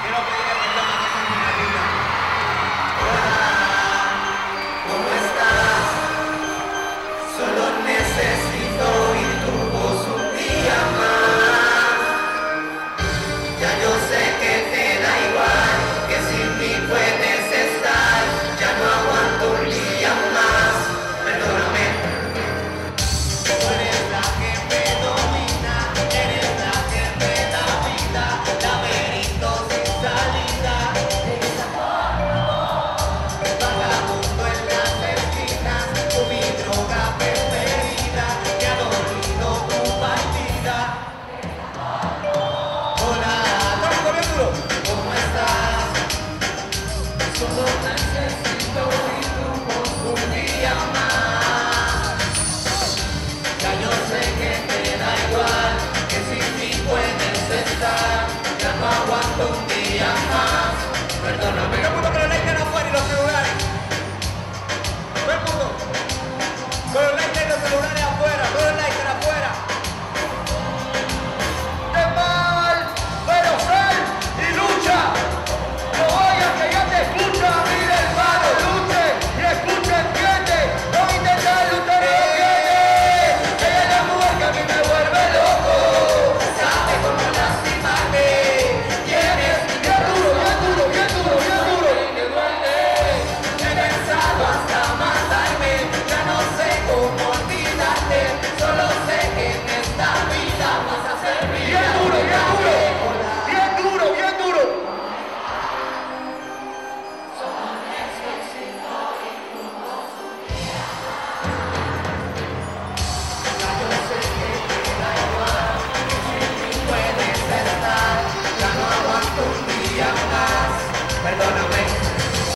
Quiero pedirle Perdóname.